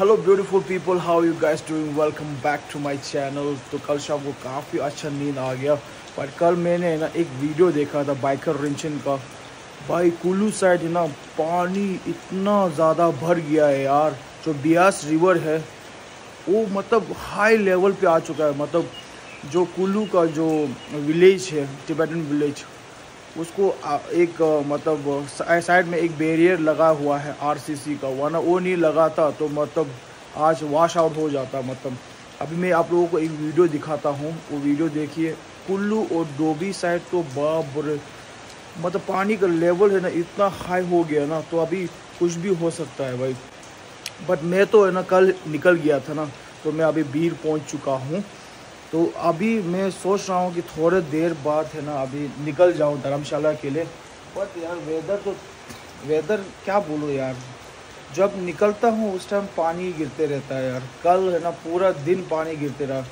Hello beautiful people how you guys doing welcome back to my channel तो कल शाम को काफ़ी अच्छा नींद आ गया बट कल मैंने ना एक वीडियो देखा था बाइकर रिंचन का। भाई, कुल्लू साइड ना पानी इतना ज़्यादा भर गया है यार। जो बियास रिवर है, वो मतलब हाई लेवल पे आ चुका है। मतलब जो कुल्लू का जो विलेज है टिबेटन विलेज उसको एक मतलब साइड में एक बैरियर लगा हुआ है आरसीसी का। वरना वो नहीं लगा था तो मतलब आज वॉश आउट हो जाता मतलब। अभी मैं आप लोगों को एक वीडियो दिखाता हूँ। वो वीडियो देखिए। कुल्लू और डोबी साइड तो बाप रे। मतलब पानी का लेवल है ना, इतना हाई हो गया ना तो अभी कुछ भी हो सकता है भाई। बट मैं तो है ना, कल निकल गया था ना तो मैं अभी बीर पहुँच चुका हूँ। तो अभी मैं सोच रहा हूँ कि थोड़े देर बाद है ना, अभी निकल जाऊँ धर्मशाला के लिए। बट यार वेदर तो वेदर क्या बोलो यार? जब निकलता हूँ, उस टाइम पानी गिरते रहता है यार। कल है ना, पूरा दिन पानी गिरते रहा।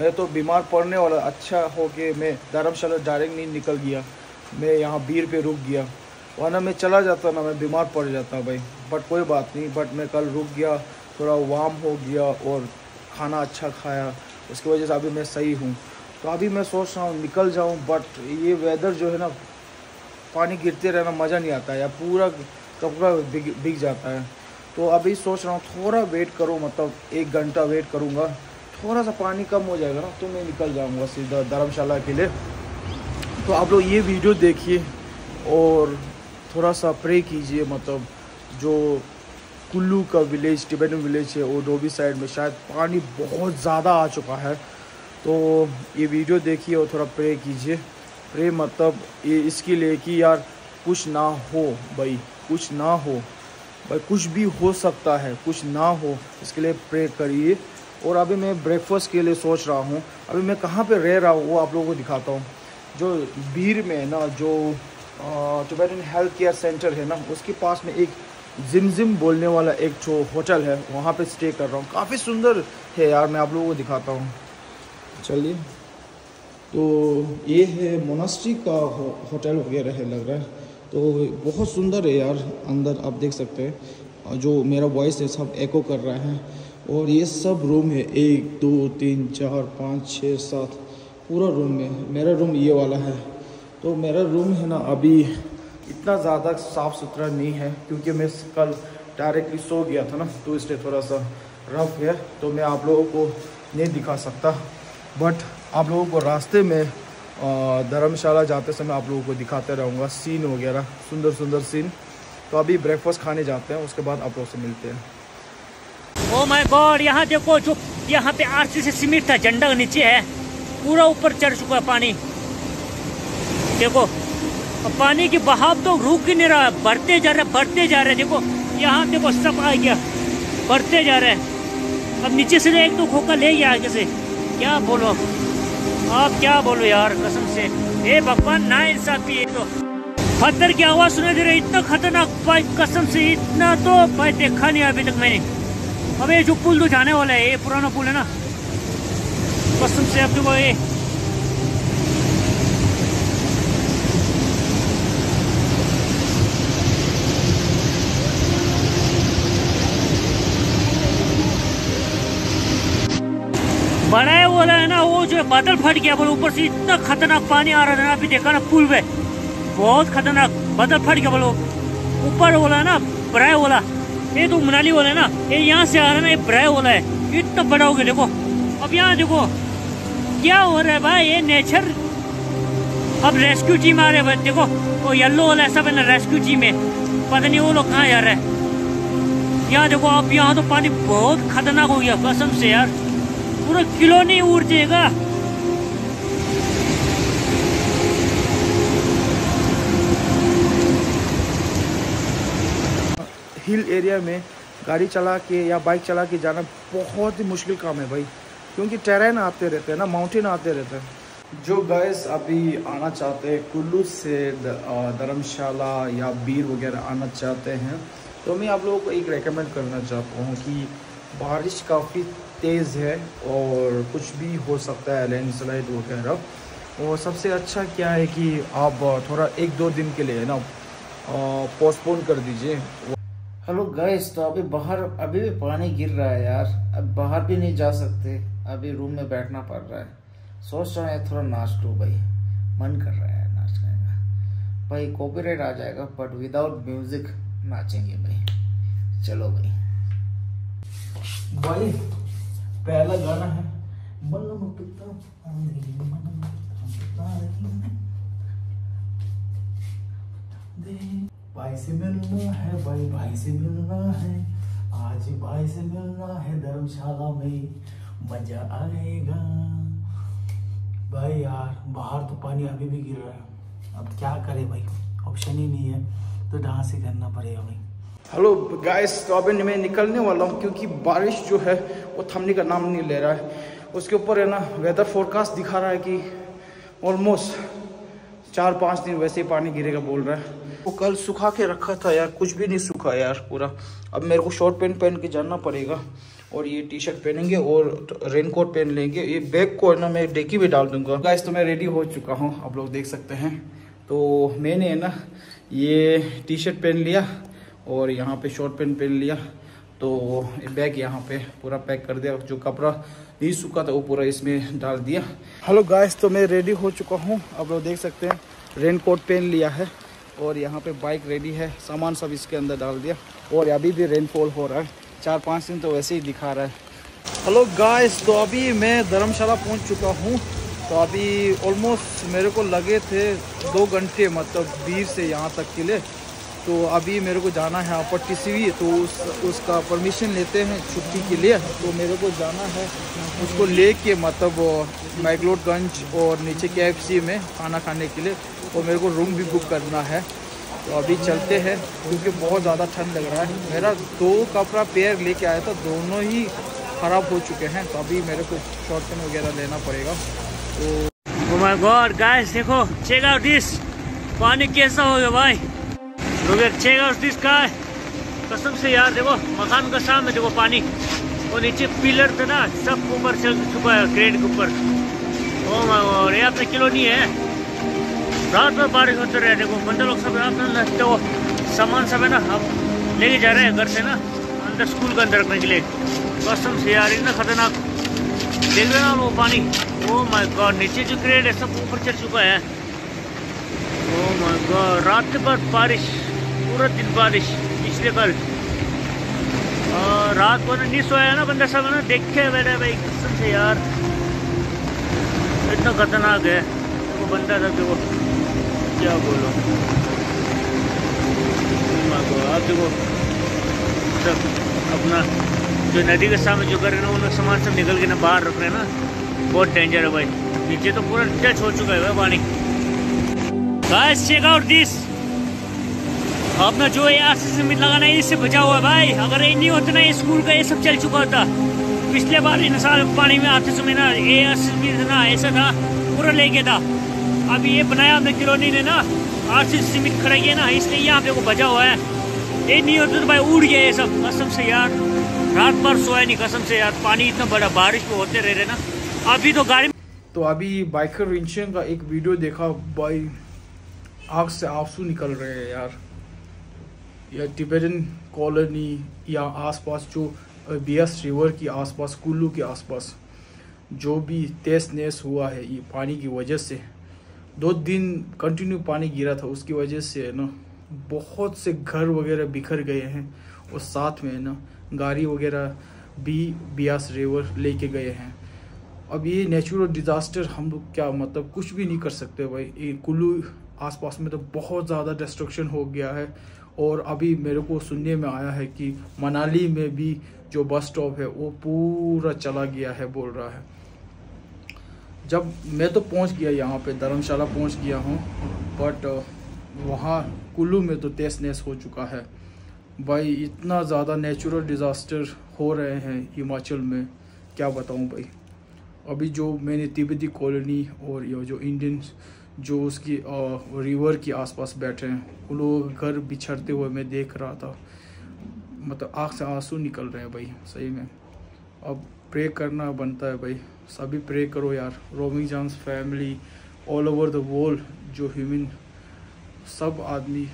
मैं तो बीमार पड़ने वाला अच्छा हो के मैं धर्मशाला डायरेक्ट नहीं निकल गया। मैं यहाँ बीर पे रुक गया। वरना मैं चला जाता ना, मैं बीमार पड़ जाता भाई। बट कोई बात नहीं बट मैं कल रुक गया, थोड़ा वार्म हो गया और खाना अच्छा खाया। उसकी वजह से अभी मैं सही हूँ। तो अभी मैं सोच रहा हूँ, निकल जाऊँ बट ये वेदर जो है ना, पानी गिरते रहना मज़ा नहीं आता, या पूरा कपड़ा भीग जाता है। तो अभी सोच रहा हूँ, थोड़ा वेट करूँ मतलब एक घंटा वेट करूँगा। थोड़ा सा पानी कम हो जाएगा ना तो मैं निकल जाऊँगा सीधा धर्मशाला के लिए। तो आप लोग ये वीडियो देखिए और थोड़ा सा प्रे कीजिए मतलब जो कुल्लू का विलेज टिबेटन विलेज है वो डोबी साइड में शायद पानी बहुत ज़्यादा आ चुका है। तो ये वीडियो देखिए और थोड़ा प्रे कीजिए। प्रे मतलब ये इसके लिए कि यार कुछ ना हो भाई, कुछ ना हो। भाई कुछ भी हो सकता है, कुछ ना हो, इसके लिए प्रे करिए। और अभी मैं ब्रेकफास्ट के लिए सोच रहा हूँ। अभी मैं कहाँ पे रह रहा हूँ वो आप लोगों को दिखाता हूँ। जो भीड़ में ना, जो टिबेटन हेल्थ केयर सेंटर है ना, उसके पास में एक जिमजिम बोलने वाला एक जो होटल है वहाँ पे स्टे कर रहा हूँ। काफ़ी सुंदर है यार मैं आप लोगों को दिखाता हूँ। चलिए। तो ये है मोनास्ट्री का हो, होटल वगैरह है लग रहा है। तो बहुत सुंदर है यार अंदर आप देख सकते हैं। जो मेरा वॉइस है सब एको कर रहा है। और ये सब रूम है एक दो तीन चार पाँच छः सात पूरा रूम है मेरा रूम ये वाला है। तो मेरा रूम है ना अभी इतना ज़्यादा साफ़ सुथरा नहीं है, क्योंकि मैं कल डायरेक्टली सो गया था ना तो इसलिए थोड़ा सा रफ है तो मैं आप लोगों को नहीं दिखा सकता। बट आप लोगों को रास्ते में धर्मशाला जाते समय आप लोगों को दिखाते रहूँगा। सीन वगैरह सुंदर सुंदर सीन तो अभी ब्रेकफास्ट खाने जाते हैं, उसके बाद आप लोगों से मिलते हैं। ओ माय गॉड यहाँ देखो जो, यहाँ पे आरसी से सीमेंट था झंडा नीचे है, पूरा ऊपर चढ़ चुका है पानी। देखो अब पानी की बहाव तो रुक ही नहीं रहा है बढ़ते जा रहे बढ़ते जा रहे देखो यहाँ देखो सब आ गया बढ़ते जा रहे हैं। अब नीचे से एक दो खोखा ले गया आगे से। क्या बोलो? आप क्या बोलो यार कसम से? ए भगवान ना इंसाफी है तो। पत्थर की आवाज़ सुनाई दे रही है, इतना खतरनाक भाई कसम से इतना तो भाई देखा नहीं अभी तक मैंने। अब ये जो पुल तो जाने वाला है ये पुराना पुल है ना? कसम से अब देखो ये। बनाया वाला है ना, वो जो है बादल फट गया, बोलो ऊपर से इतना खतरनाक पानी आ रहा था ना अभी देखा ना पुल पे बहुत खतरनाक बादल फट गया, बोलो। ऊपर वाला है ना बराय वाला, ये तो मनाली वाला है ना, ये यहाँ से आ रहा है ना, ये बराय वाला है। इतना बड़ा हो गया, देखो। अब यहाँ देखो, क्या हो रहा है भाई, ये नेचर। अब रेस्क्यू टीम आ रहे है भाई, देखो, वो येल्लो वाला है सब है ना रेस्क्यू टीम है। पता नहीं वो लोग कहाँ जा रहे हैं। यहाँ देखो, अब यहाँ तो पानी बहुत खतरनाक हो गया, कसम से यार। पूरा किलो नहीं उड़ जाएगा। हिल एरिया में गाड़ी चला के या बाइक चला के जाना बहुत ही मुश्किल काम है भाई क्योंकि टेरेन आते रहते हैं ना माउंटेन आते रहते हैं। जो गैस अभी आना चाहते हैं कुल्लू से धर्मशाला या बीर वगैरह आना चाहते हैं तो मैं आप लोगों को एक रेकमेंड करना चाहता हूँ कि बारिश काफ़ी तेज़ है और कुछ भी हो सकता है लैंडस्लाइड वगैरह और सबसे अच्छा क्या है कि आप थोड़ा एक दो दिन के लिए है ना पोस्टपोन कर दीजिए। हेलो गैस तो अभी बाहर अभी भी पानी गिर रहा है यार। अब बाहर भी नहीं जा सकते। अभी रूम में बैठना पड़ रहा है। सोच रहा है थोड़ा नाच लो भाई। मन कर रहा है नाचने का। भाई कॉपीराइट आ जाएगा बट विदाउट म्यूज़िक नाचेंगे भाई। चलो भाई। भाई पहला गाना है मनम पिता पिता भाई से मिलना है, भाई भाई से मिलना है, आज भाई से मिलना है धर्मशाला में, मज़ा आएगा। भाई यार, बाहर तो पानी अभी भी गिर रहा है, अब क्या करे भाई ऑप्शन ही नहीं है तो डांस ही करना पड़ेगा भाई। हेलो गाइस तो अभी मैं निकलने वाला हूँ क्योंकि बारिश जो है, वो थमने का नाम नहीं ले रहा है। उसके ऊपर है ना वेदर फोरकास्ट दिखा रहा है कि ऑलमोस्ट चार पाँच दिन वैसे ही पानी गिरेगा बोल रहा है। वो तो कल सुखा के रखा था यार, कुछ भी नहीं सूखा यार पूरा। अब मेरे को शॉर्ट पैंट पहन के जाना पड़ेगा और ये टी शर्ट पहनेंगे और रेन कोट पहन लेंगे। ये बैग को है ना, मैं डेकी भी डाल दूँगा। गाइस तो मैं रेडी हो चुका हूँ, आप लोग देख सकते हैं। तो मैंने है ना, ये टी शर्ट पहन लिया। और यहाँ पे शॉर्ट पैंट पहन लिया तो बैग यहाँ पे पूरा पैक कर दिया, जो कपड़ा नहीं सूखा था वो पूरा इसमें डाल दिया। हेलो गाइस तो मैं रेडी हो चुका हूँ। आप लोग देख सकते हैं रेन कोट पहन लिया है और यहाँ पे बाइक रेडी है, सामान सब इसके अंदर डाल दिया और अभी भी रेनफॉल हो रहा है। चार पाँच दिन तो वैसे ही दिखा रहा है। हेलो गाइस तो अभी मैं धर्मशाला पहुँच चुका हूँ। तो अभी ऑलमोस्ट मेरे को लगे थे दो घंटे मतलब बीर से यहाँ तक के लिए। तो अभी मेरे को जाना है यहाँ पर टी तो उस, उसका परमिशन लेते हैं छुट्टी के लिए। तो मेरे को जाना है, उसको ले के मतलब मैगलोडगंज और नीचे के में खाना खाने के लिए और मेरे को रूम भी बुक करना है। तो अभी चलते हैं, क्योंकि बहुत ज़्यादा ठंड लग रहा है। मेरा दो कपड़ा पेयर लेके आया था, दोनों ही ख़राब हो चुके हैं तो अभी मेरे को शॉर्ट पेन वगैरह लेना पड़ेगा। तो गॉड गाइस देखो चेक आउट दिस पानी कैसा हो गया भाई। लोग चेक आउट दिस का कसम से यार, देखो, मकान का सामने देखो पानी। और नीचे पिलर थे ना सब ऊपर चल चुका है, क्रेन के ऊपर। ओ ये अपने किलो नहीं है। रात भर बारिश होते रहे, देखो बंदे लोग सब रात में लगते वो सामान सब है ना हम लेके जा रहे हैं घर से ना, अंदर स्कूल के अंदर रखने के लिए। कसम से यार, इतना खतरनाक। देख रहे ना वो पानी? ओ माय गॉड, नीचे जो क्रेड है, सब ऊपर चल चुका है। ओ माय गॉड, रात भर बारिश। पूरा दिन बारिश, पिछले कल। रात को ना नहीं सोया ना बंदा सब ना, देख बैठे भाई, कसम से यार। इतना खतरनाक है, वो बंदा था देखो क्या बोलो। आप देखो, सब अपना जो नदी के सामने जो कर रहे ना उन सामान सब निकल के ना बाहर रख रहे हैं ना। बहुत डेंजर है भाई। नीचे तो पूरा टच हो चुका है भाई पानी। चेक आउट दिस अपना जो ये आर सीमेंट लगाना है, इससे बचा हुआ है भाई। अगर ये नहीं होता ना, ये स्कूल का ये सब चल चुका होता। पिछले बार इन साल पानी में आते समय ना, ये आर ना, ऐसा था, पूरा लेके था। अभी ये बनाया हमने किरोनी ने ना आर सी सीमित खड़ाई है ना, इसलिए यहाँ पे को बचा हुआ है। ये नहीं होता तो भाई उड़ गया ये सब, कसम से यार। रात भर सोया नहीं, कसम से यार। पानी इतना बड़ा बारिश में होते रह रहे ना। अभी तो गाड़ी तो अभी बाइकर रिंशन का एक वीडियो देखा, भाई, आग से आँसू निकल रहे हैं यार। या टिबेटन कॉलोनी या आसपास जो बियास रिवर की आसपास, कुल्लू के आसपास जो भी तेज नेस हुआ है, ये पानी की वजह से, दो दिन कंटिन्यू पानी गिरा था, उसकी वजह से, है ना, बहुत से घर वगैरह बिखर गए हैं और साथ में, है ना, गाड़ी वगैरह भी बियास रिवर लेके गए हैं। अब ये नेचुरल डिज़ास्टर हम लोग क्या मतलब कुछ भी नहीं कर सकते भाई। ये कुल्लू आसपास में तो बहुत ज़्यादा डिस्ट्रक्शन हो गया है। और अभी मेरे को सुनने में आया है कि मनाली में भी जो बस स्टॉप है, वो पूरा चला गया है, बोल रहा है। जब मैं तो पहुँच गया यहाँ पे, धर्मशाला पहुँच गया हूँ बट वहाँ कुल्लू में तो तेज नेस हो चुका है। भाई, इतना ज़्यादा नेचुरल डिज़ास्टर हो रहे हैं हिमाचल में, क्या बताऊँ भाई। अभी जो मैंने तिब्बती कॉलोनी और ये जो इंडियन जो उसकी रिवर के आसपास बैठे हैं। वो लोग घर बिछड़ते हुए मैं देख रहा था। मतलब आँख से आँसू निकल रहे हैं भाई, सही में। अब प्रे करना बनता है भाई। सभी प्रे करो यार। Roaming John's family all over the world जो ह्यूमन सब आदमी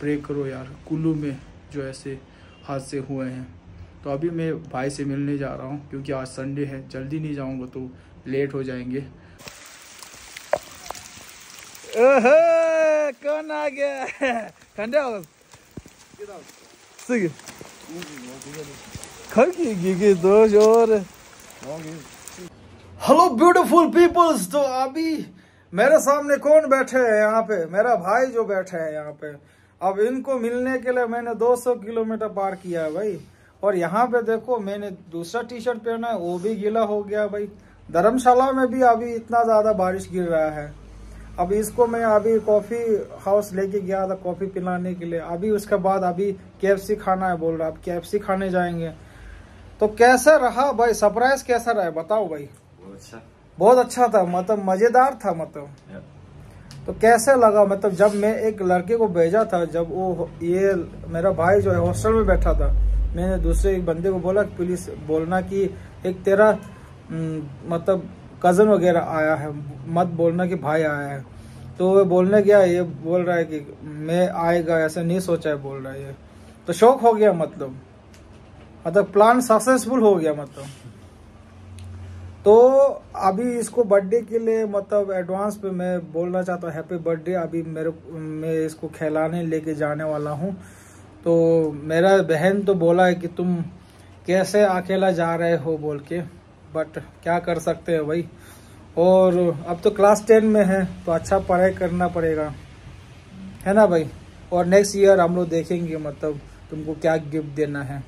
प्रे करो यार। कुल्लू में जो ऐसे हादसे हुए हैं। तो अभी मैं भाई से मिलने जा रहा हूँ, क्योंकि आज संडे है। जल्दी नहीं जाऊँगा तो लेट हो जाएँगे। कौन आ गया? ठंडे हेलो ब्यूटीफुल पीपल्स तो अभी मेरे सामने कौन बैठे हैं यहाँ पे? मेरा भाई जो बैठे हैं यहाँ पे। अब इनको मिलने के लिए मैंने 200 किलोमीटर पार किया है भाई। और यहाँ पे देखो, मैंने दूसरा टी शर्ट पहना है, वो भी गीला हो गया भाई। धर्मशाला में भी अभी इतना ज़्यादा बारिश गिर रहा है। अब इसको मैं अभी कॉफ़ी हाउस लेके गया था कॉफ़ी पिलाने के लिए। अभी उसके बाद अभी केएफसी खाना है बोल रहा। अब के खाने जाएँगे। तो कैसा रहा भाई? सरप्राइज़ कैसा रहा बताओ भाई। बहुत अच्छा। बहुत अच्छा था। मतलब मज़ेदार था मतलब। तो कैसे लगा? मतलब जब मैं एक लड़के को भेजा था जब वो ये मेरा भाई जो है हॉस्टल में बैठा था मैंने दूसरे एक बंदे को बोला पुलिस बोलना कि एक तेरा मतलब कज़न वगैरह आया है, मत बोलना कि भाई आया है। तो वो बोलने गया, ये बोल रहा है कि मैं आएगा, ऐसा नहीं सोचा है, बोल रहा है ये। तो शौक हो गया मतलब। मतलब प्लान सक्सेसफुल हो गया मतलब। तो अभी इसको बर्थडे के लिए मतलब एडवांस पे मैं बोलना चाहता हूँ हैप्पी बर्थडे अभी मेरे, मैं इसको खिलाने लेके जाने वाला हूँ। तो मेरा बहन तो बोला है कि तुम कैसे अकेला जा रहे हो बोल के? बट क्या कर सकते हैं भाई? और अब तो क्लास टेन में है तो अच्छा पढ़ाई करना पड़ेगा। है ना भाई? और नेक्स्ट ईयर हम लोग देखेंगे मतलब तुमको क्या गिफ्ट देना है।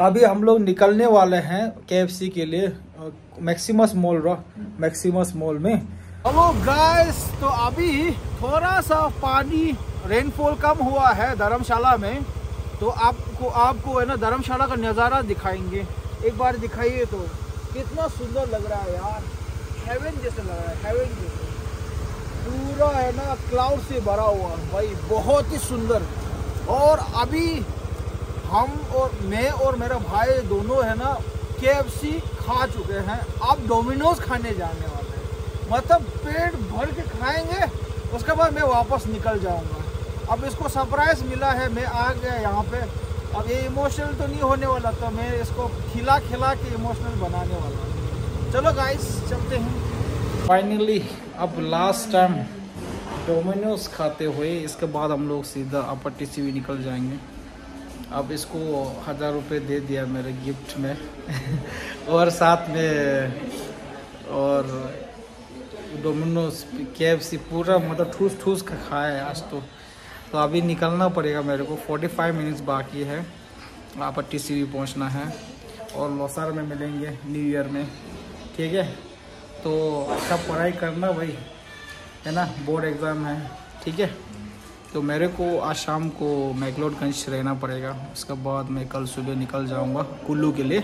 अभी हम लोग निकलने वाले हैं के के लिए मैक्सिमस मॉल रहा मैक्सिमस मॉल में। हेलो गाइस तो अभी थोड़ा सा पानी रेनफॉल कम हुआ है धर्मशाला में तो आपको आपको है ना धर्मशाला का नज़ारा दिखाएँगे। एक बार दिखाइए तो। कितना सुंदर लग रहा है यार। हेवन जैसे लग रहा है हेवन जैसे। पूरा है ना क्लाउड से भरा हुआ भाई, बहुत ही सुंदर। और अभी हम और मैं और मेरा भाई दोनों है ना के खा चुके हैं। अब डोमिनोज खाने जाने वाले हैं। मतलब पेट भर के खाएँगे, उसके बाद मैं वापस निकल जाऊँगा। अब इसको सरप्राइज़ मिला है, मैं आ गया यहाँ पे। अब ये इमोशनल तो नहीं होने वाला तो मैं इसको खिला खिला के इमोशनल बनाने वाला चलो गाइस चलते हैं। फाइनली अब लास्ट टाइम डोमिनोज खाते हुए, इसके बाद हम लोग सीधा अपट्टी से भी निकल जाएँगे। अब इसको हज़ार रुपये दे दिया मेरे गिफ्ट में। और साथ में और डोमिनोज के पूरा मतलब ठूस ठूस का खाया है आज तो। तो अभी निकलना पड़ेगा मेरे को। 45 मिनट्स बाकी है। आपट्टी सी पहुँचना है। और लोसार में मिलेंगे न्यू ईयर में। ठीक है? तो अच्छा पढ़ाई करना भाई। है ना? बोर्ड एग्ज़ाम है। ठीक है? तो मेरे को आज शाम को मैकलोडगंज रहना पड़ेगा। उसके बाद मैं कल सुबह निकल जाऊँगा कुल्लू के लिए।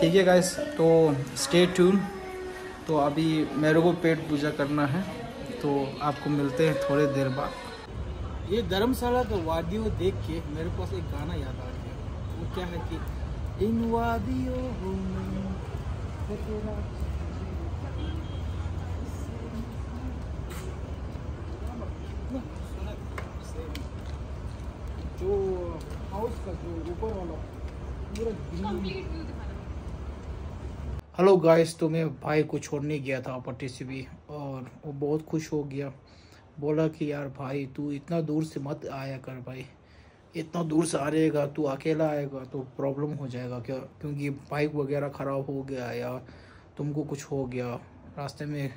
ठीक है गाइस तो स्टे ट्यून तो अभी मेरे को पेट पूजा करना है। तो आपको मिलते हैं थोड़े देर बाद। ये धर्मशाला का वादियों देख के मेरे पास एक गाना याद आ गया। वो क्या है कि इन वादियों जो हाउस का जो ऊपर वाला पूरा हेलो गाइस तो मैं भाई को छोड़ने गया था पट्टी से भी और वो बहुत खुश हो गया। बोला कि, यार भाई, तू इतना दूर से मत आया कर भाई। इतना दूर से आ रहेगा तू अकेला आएगा तो प्रॉब्लम हो जाएगा क्या? क्योंकि बाइक वगैरह ख़राब हो गया या तुमको कुछ हो गया। रास्ते में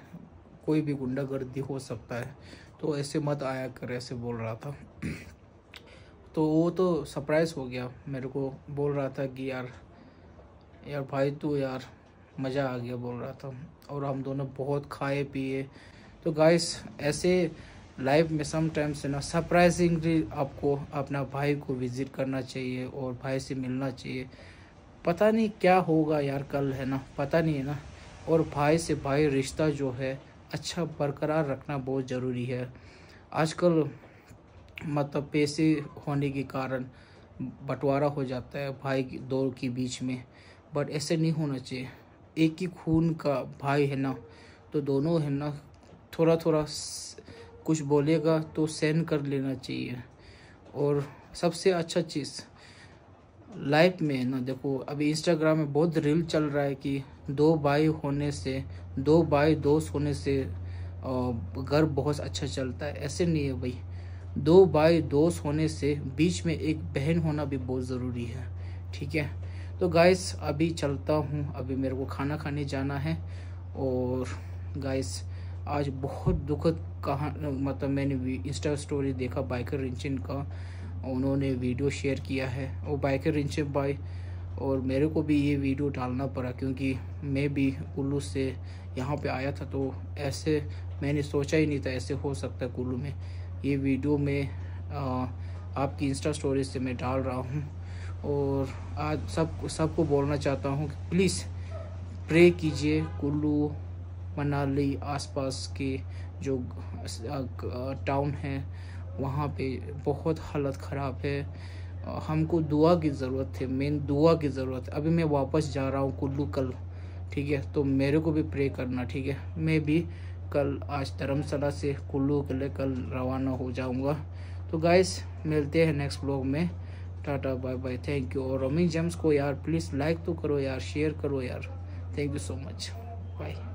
कोई भी गुंडागर्दी हो सकता है। तो ऐसे मत आया कर, ऐसे बोल रहा था। तो वो तो सरप्राइज़ हो गया मेरे को। बोल रहा था कि, यार यार भाई, तू यार, मज़ा आ गया, बोल रहा था। और हम दोनों बहुत खाए पिए। तो गाइस ऐसे लाइफ में समटाइम्स ना सरप्राइजिंगली आपको अपना भाई को विज़िट करना चाहिए और भाई से मिलना चाहिए। पता नहीं क्या होगा यार कल, है ना? पता नहीं है ना? और भाई से भाई रिश्ता जो है अच्छा बरकरार रखना बहुत ज़रूरी है। आजकल मतलब पैसे होने के कारण बंटवारा हो जाता है भाई दो के बीच में। बट ऐसे नहीं होना चाहिए। एक ही खून का भाई है ना तो दोनों है ना थोड़ा थोड़ा कुछ बोलेगा तो सेंड कर लेना चाहिए। और सबसे अच्छा चीज़ लाइफ में ना देखो, अभी इंस्टाग्राम में बहुत रील चल रहा है कि दो भाई होने से, दो भाई दोस्त होने से घर बहुत अच्छा चलता है। ऐसे नहीं है भाई। दो भाई दोस्त होने से बीच में एक बहन होना भी बहुत ज़रूरी है। ठीक है? तो गाइस अभी चलता हूँ। अभी मेरे को खाना खाने जाना है। और गाइस आज बहुत दुखद कहा मतलब मैंने इंस्टा स्टोरी देखा बाइकर रिंचिन का उन्होंने वीडियो शेयर किया है वो बाइकर रिंचिन भाई और मेरे को भी ये वीडियो डालना पड़ा क्योंकि मैं भी कुल्लू से यहाँ पे आया था तो ऐसे मैंने सोचा ही नहीं था ऐसे हो सकता है कुल्लू में। ये वीडियो में आ, आपकी इंस्टा स्टोरी से मैं डाल रहा हूँ और आज सब सबको बोलना चाहता हूँ कि प्लीज़ प्रे कीजिए कुल्लू मनाली आसपास के जो टाउन है, वहाँ पे बहुत हालत ख़राब है। हमको दुआ की ज़रूरत है मेन दुआ की ज़रूरत। है अभी मैं वापस जा रहा हूँ कुल्लू कल, ठीक है? तो मेरे को भी प्रे करना, ठीक है? मैं भी कल आज धर्मशाला से कुल्लू के लिए कल रवाना हो जाऊँगा। तो गाइस मिलते हैं नेक्स्ट ब्लॉग में। Tata bye bye thank you और रमी जेम्स को यार प्लीज़ लाइक तो करो यार शेयर करो यार। Thank you so much bye